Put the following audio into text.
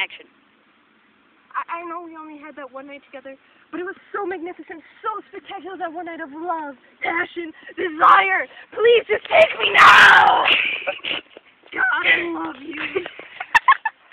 Action. I, I know we only had that one night together, but it was so magnificent, so spectacular, that one night of love, passion, desire. Please just take me now! God, I love you.